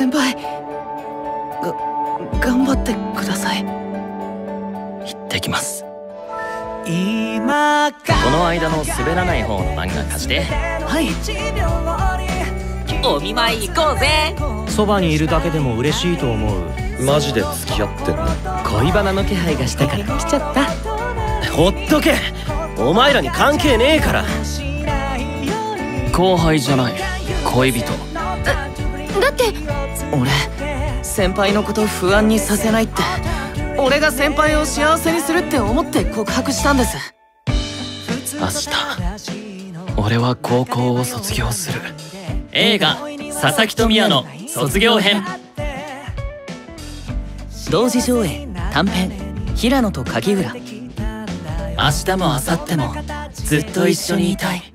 先輩。が頑張ってください。行ってきます。今この間の滑らない方の漫画貸して。はい。お見舞い行こうぜ。そばにいるだけでも嬉しいと思う。マジで付き合ってんの？恋バナの気配がしたから。来ちゃった。ほっとけ。お前らに関係ねえから。後輩じゃない。恋人だって俺先輩のこと不安にさせないって俺が先輩を幸せにするって思って告白したんです。明日俺は高校を卒業する。映画「佐々木富也の卒業編」同時上映短編「平野と鍵浦」明日も明後日もずっと一緒にいたい。